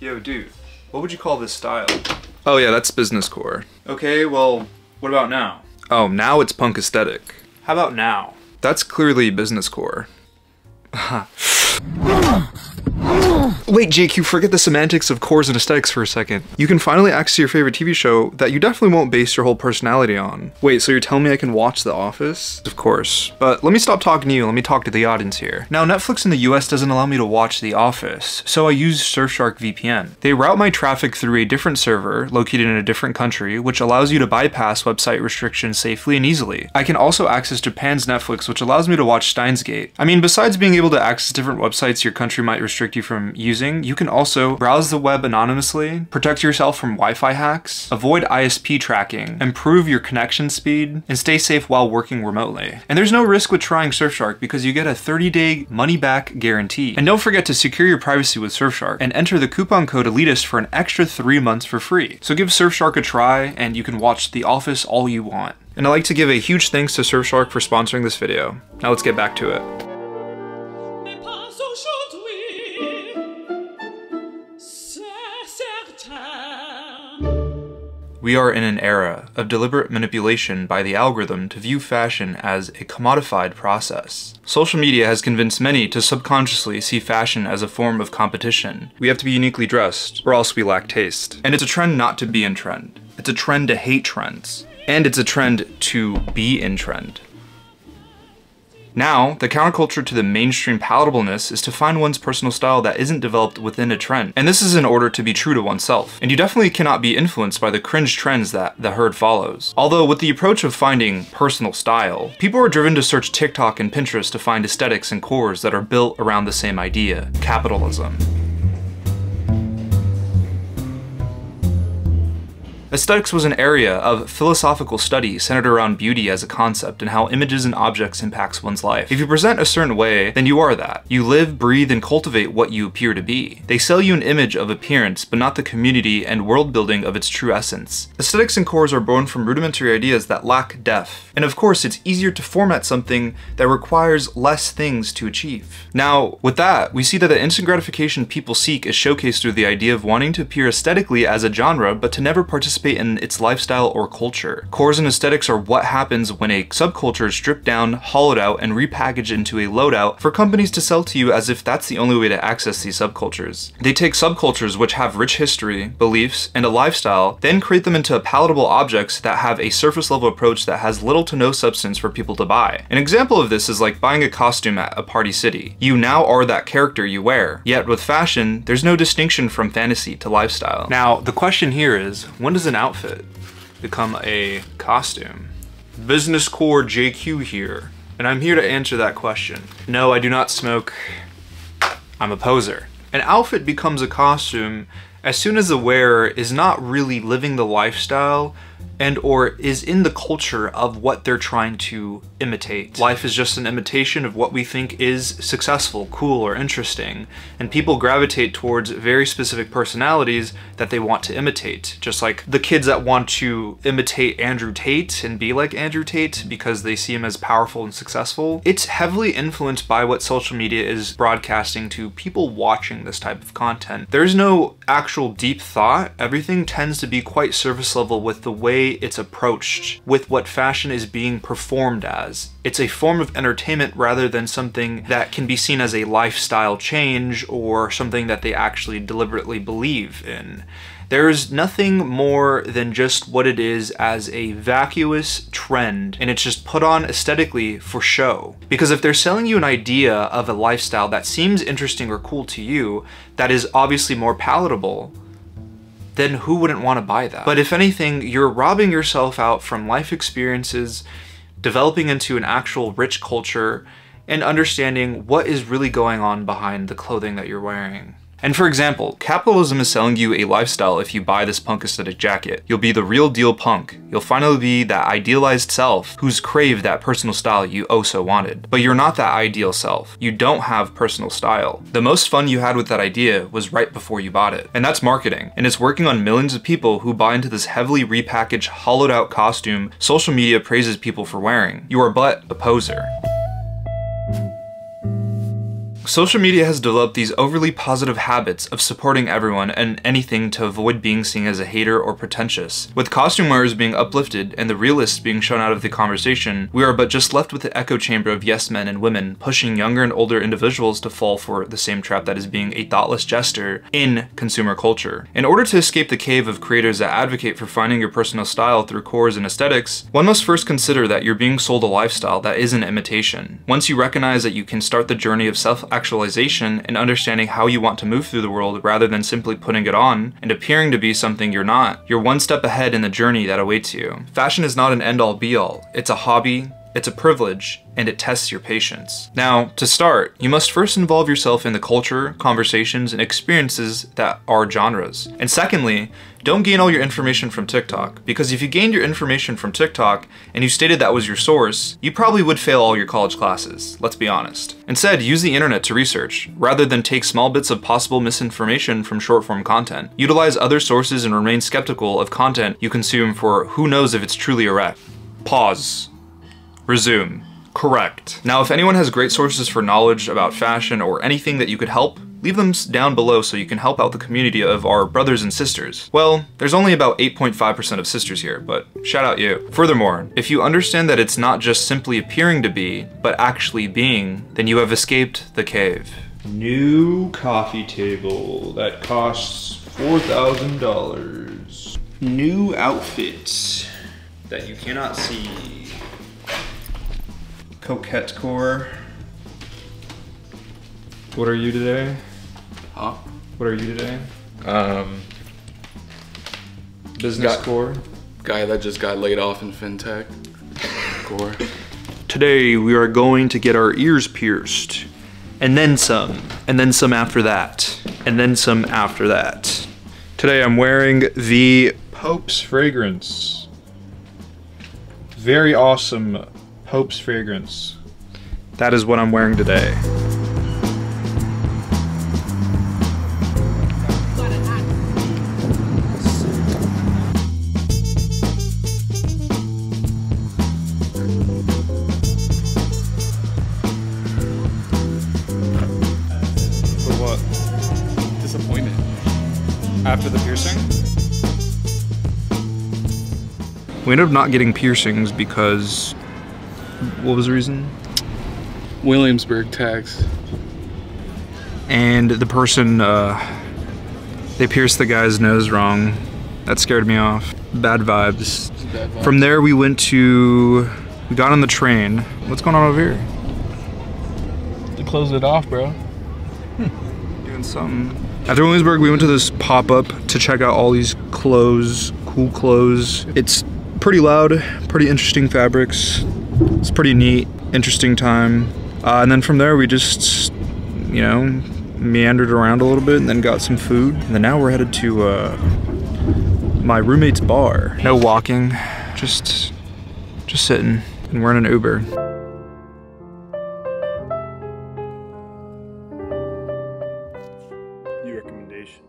Yo, dude, what would you call this style? Oh yeah, that's business core. Okay, well, what about now? Oh, now it's punk aesthetic. How about now? That's clearly business core. Wait, JQ, forget the semantics of cores and aesthetics for a second. You can finally access your favorite TV show that you definitely won't base your whole personality on. Wait, so you're telling me I can watch The Office? Of course. But let me stop talking to you, let me talk to the audience here. Now, Netflix in the US doesn't allow me to watch The Office, so I use Surfshark VPN. They route my traffic through a different server located in a different country, which allows you to bypass website restrictions safely and easily. I can also access Japan's Netflix, which allows me to watch Steins Gate. I mean, besides being able to access different websites your country might restrict you from using, you can also browse the web anonymously, protect yourself from Wi-Fi hacks, avoid ISP tracking, improve your connection speed, and stay safe while working remotely. And there's no risk with trying Surfshark because you get a 30-day money-back guarantee. And don't forget to secure your privacy with Surfshark and enter the coupon code ELITIST for an extra three months for free. So give Surfshark a try and you can watch The Office all you want. And I'd like to give a huge thanks to Surfshark for sponsoring this video. Now let's get back to it. We are in an era of deliberate manipulation by the algorithm to view fashion as a commodified process. Social media has convinced many to subconsciously see fashion as a form of competition. We have to be uniquely dressed, or else we lack taste. And it's a trend not to be in trend. It's a trend to hate trends. And it's a trend to be in trend. Now, the counterculture to the mainstream palatableness is to find one's personal style that isn't developed within a trend. And this is in order to be true to oneself. And you definitely cannot be influenced by the cringe trends that the herd follows. Although with the approach of finding personal style, people are driven to search TikTok and Pinterest to find aesthetics and cores that are built around the same idea, capitalism. Aesthetics was an area of philosophical study centered around beauty as a concept and how images and objects impacts one's life. If you present a certain way, then you are that. You live, breathe, and cultivate what you appear to be. They sell you an image of appearance, but not the community and world building of its true essence. Aesthetics and cores are born from rudimentary ideas that lack depth. And of course, it's easier to format something that requires less things to achieve. Now, with that, we see that the instant gratification people seek is showcased through the idea of wanting to appear aesthetically as a genre, but to never participate in its lifestyle or culture. Cores and aesthetics are what happens when a subculture is stripped down, hollowed out, and repackaged into a loadout for companies to sell to you as if that's the only way to access these subcultures. They take subcultures which have rich history, beliefs, and a lifestyle, then create them into palatable objects that have a surface level approach that has little to no substance for people to buy. An example of this is like buying a costume at a party city. You now are that character you wear. Yet with fashion, there's no distinction from fantasy to lifestyle. Now, the question here is, when does an outfit become a costume? Business Core JQ here, and I'm here to answer that question. No, I do not smoke. I'm a poser. An outfit becomes a costume as soon as the wearer is not really living the lifestyle and or is in the culture of what they're trying to imitate. Life is just an imitation of what we think is successful, cool, or interesting, and people gravitate towards very specific personalities that they want to imitate. Just like the kids that want to imitate Andrew Tate and be like Andrew Tate because they see him as powerful and successful. It's heavily influenced by what social media is broadcasting to people watching this type of content. There's no actual deep thought. Everything tends to be quite surface level with the way it's approached with what fashion is being performed as. It's a form of entertainment rather than something that can be seen as a lifestyle change or something that they actually deliberately believe in. There's nothing more than just what it is as a vacuous trend, and it's just put on aesthetically for show. Because if they're selling you an idea of a lifestyle that seems interesting or cool to you, that is obviously more palatable, then who wouldn't want to buy that? But if anything, you're robbing yourself out from life experiences, developing into an actual rich culture, and understanding what is really going on behind the clothing that you're wearing. And for example, capitalism is selling you a lifestyle if you buy this punk aesthetic jacket. You'll be the real deal punk. You'll finally be that idealized self who's craved that personal style you oh so wanted. But you're not that ideal self. You don't have personal style. The most fun you had with that idea was right before you bought it. And that's marketing. And it's working on millions of people who buy into this heavily repackaged, hollowed out costume social media praises people for wearing. You are but a poser. Social media has developed these overly positive habits of supporting everyone and anything to avoid being seen as a hater or pretentious. With costume wearers being uplifted and the realists being shown out of the conversation, we are but just left with the echo chamber of yes men and women pushing younger and older individuals to fall for the same trap that is being a thoughtless jester in consumer culture. In order to escape the cave of creators that advocate for finding your personal style through cores and aesthetics, one must first consider that you're being sold a lifestyle that is an imitation. Once you recognize that you can start the journey of self actualization and understanding how you want to move through the world rather than simply putting it on and appearing to be something you're not, you're one step ahead in the journey that awaits you. Fashion is not an end all be all, it's a hobby, it's a privilege, and it tests your patience. Now, to start, you must first involve yourself in the culture, conversations, and experiences that are genres. And secondly, don't gain all your information from TikTok, because if you gained your information from TikTok and you stated that was your source, you probably would fail all your college classes, let's be honest. Instead, use the internet to research, rather than take small bits of possible misinformation from short form content. Utilize other sources and remain skeptical of content you consume for who knows if it's truly erect. Pause. Resume. Correct. Now, if anyone has great sources for knowledge about fashion or anything that you could help, leave them down below so you can help out the community of our brothers and sisters. Well, there's only about 8.5% of sisters here, but shout out you. Furthermore, if you understand that it's not just simply appearing to be, but actually being, then you have escaped the cave. New coffee table that costs $4,000. New outfits that you cannot see. Coquette core. What are you today? Huh? What are you today? Um, Business Got- core. guy that just got laid off in fintech. Core. Today we are going to get our ears pierced. And then some. And then some after that. And then some after that. Today I'm wearing the Pope's fragrance. Very awesome Pope's fragrance. That is what I'm wearing today. For what? Disappointed. After the piercing? We ended up not getting piercings because. What was the reason? Williamsburg tax. And the person, uh. They pierced the guy's nose wrong. That scared me off. Bad vibes. Bad vibes. From there, we went to. We got on the train. What's going on over here? They closed it off, bro. Doing something. After Williamsburg, we went to this pop up to check out all these clothes, cool clothes. It's pretty loud, pretty interesting fabrics. It's pretty neat, interesting time. Uh, and then from there, we just, you know, meandered around a little bit and then got some food. And then now we're headed to uh, my roommate's bar. No walking, just, just sitting. And we're in an Uber. Your recommendation.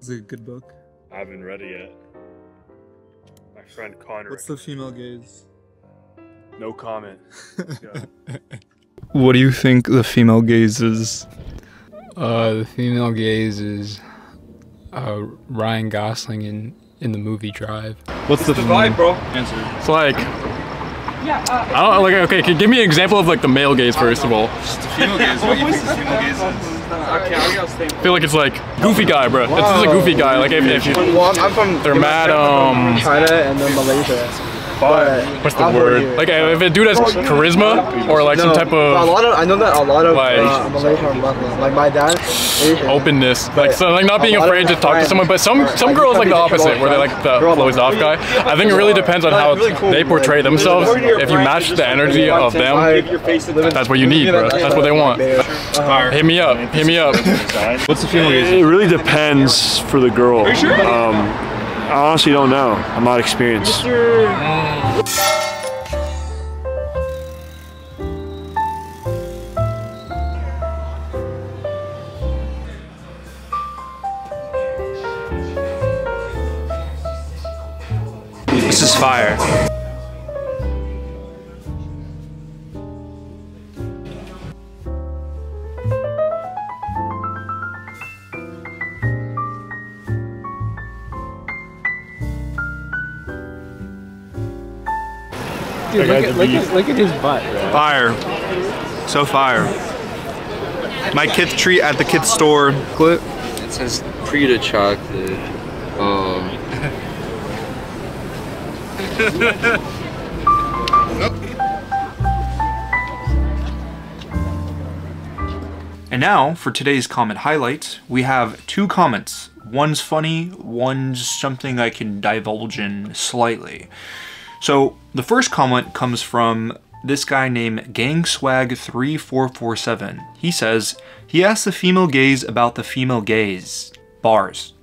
Is it a good book? I haven't read it yet. My friend Connor. What's the female gaze? No comment. Yeah. What do you think the female gaze is? Uh, the female gaze is uh, Ryan Gosling in in the movie Drive. What's the, vibe, bro? Answer. It's like yeah I don't like. Okay, can you give me an example of like the male gaze first of all. Female gaze. What you think the female gaze is? I feel like it's like goofy guy, bro. It's just a goofy guy. Like if, if you, Well, I'm from they're mad. Um, China and then Malaysia. But what's the I'm word? here. Like if a dude has charisma or like some type but a of lot of I know that a lot of Like- uh, Malaysian Muslim. Like my dad, Asian. openness, like so, like not being a lot of afraid to my talk to someone. But some are- some girls like the opposite, where they like the girl closed off guy. I think it really depends on how they portray themselves. If you match the energy of them, that's what you need, bro. That's what they want. Hit me up. Hit me up. What's the feeling? gaze? it really depends for the girl. Um, I honestly don't know. I'm not experienced. This is fire. Dude, look at, look, at, look at his butt, bro. Fire. So fire. My kith treat at the kith store. Clip. It says Prita chocolate. Um, And now, for today's comment highlight, we have two comments. One's funny, one's something I can divulge in slightly. So, the first comment comes from this guy named GangSwag3447. He says, he asked the female gaze about the female gaze. Bars.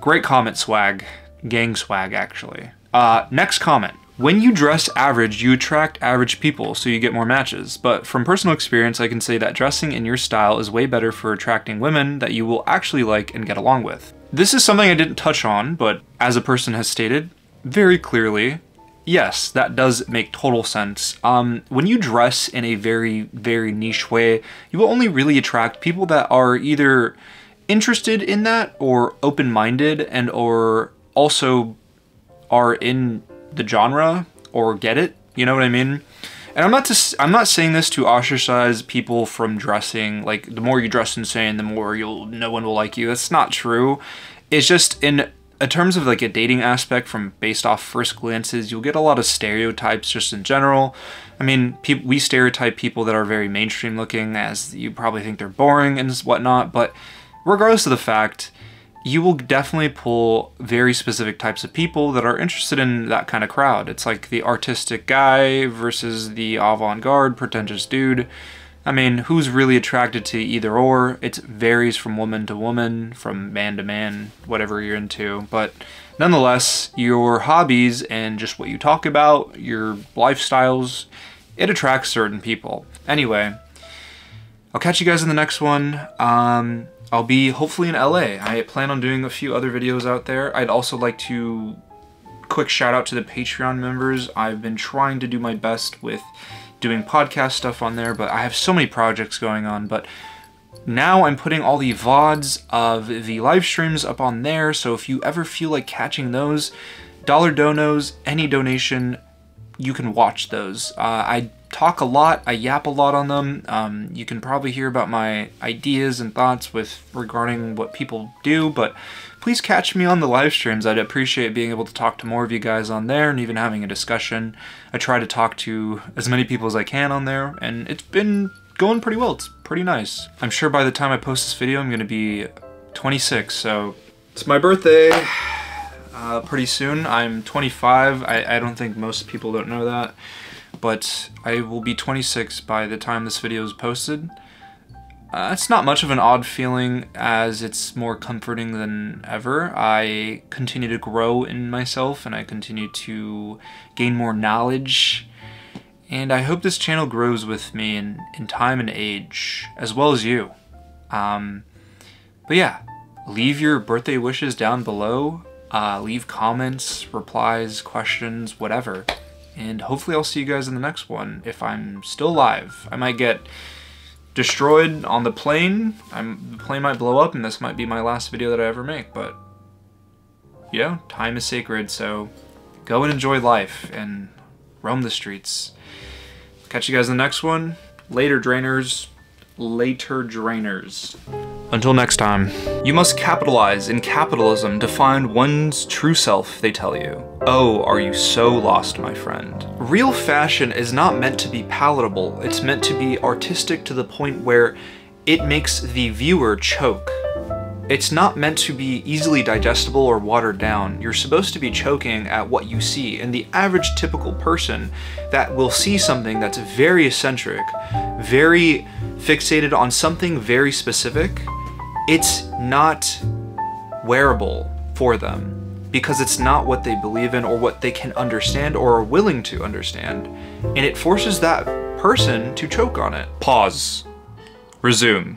Great comment, Swag. Gang Swag, actually. Uh, next comment. When you dress average, you attract average people, so you get more matches. But from personal experience, I can say that dressing in your style is way better for attracting women that you will actually like and get along with. This is something I didn't touch on, but as a person has stated very clearly, yes, that does make total sense. Um, when you dress in a very, very niche way, you will only really attract people that are either interested in that or open-minded and or also are in the genre or get it. You know what I mean? And I'm not to, I'm not saying this to ostracize people from dressing. Like the more you dress insane, the more you'll no one will like you. That's not true. It's just in in terms of like a dating aspect from based off first glances, you'll get a lot of stereotypes just in general. I mean, we stereotype people that are very mainstream looking as you probably think they're boring and whatnot, but regardless of the fact, you will definitely pull very specific types of people that are interested in that kind of crowd. It's like the artistic guy versus the avant-garde pretentious dude. I mean, who's really attracted to either or? It varies from woman to woman, from man to man, whatever you're into. But nonetheless, your hobbies and just what you talk about, your lifestyles, it attracts certain people. Anyway, I'll catch you guys in the next one. Um, I'll be hopefully in LA. I plan on doing a few other videos out there. I'd also like to quick shout out to the Patreon members. I've been trying to do my best with doing podcast stuff on there, but I have so many projects going on. But now I'm putting all the VODs of the live streams up on there, so if you ever feel like catching those, dollar donos, any donation, you can watch those. Uh, I talk a lot, I yap a lot on them. Um, you can probably hear about my ideas and thoughts with regarding what people do, but please catch me on the live streams. I'd appreciate being able to talk to more of you guys on there and even having a discussion. I try to talk to as many people as I can on there, and it's been going pretty well. It's pretty nice. I'm sure by the time I post this video, I'm to be 26, so it's my birthday. Uh, pretty soon. I'm 25. I, I don't think most people don't know that, but I will be 26 by the time this video is posted. Uh, it's not much of an odd feeling as it's more comforting than ever. I continue to grow in myself and I continue to gain more knowledge. And I hope this channel grows with me in, in time and age, as well as you. Um, but yeah, leave your birthday wishes down below. Uh, leave comments, replies, questions, whatever. And hopefully I'll see you guys in the next one if I'm still alive. I might get destroyed on the plane. I'm, the plane might blow up and this might be my last video that I ever make, but you know, time is sacred, so go and enjoy life and roam the streets. Catch you guys in the next one. Later, drainers. Later, drainers. Until next time. You must capitalize in capitalism to find one's true self, they tell you. Oh, are you so lost, my friend? Real fashion is not meant to be palatable, it's meant to be artistic to the point where it makes the viewer choke. It's not meant to be easily digestible or watered down. You're supposed to be choking at what you see, and the average typical person that will see something that's very eccentric, very fixated on something very specific, it's not wearable for them because it's not what they believe in or what they can understand or are willing to understand. And it forces that person to choke on it. Pause. Resume.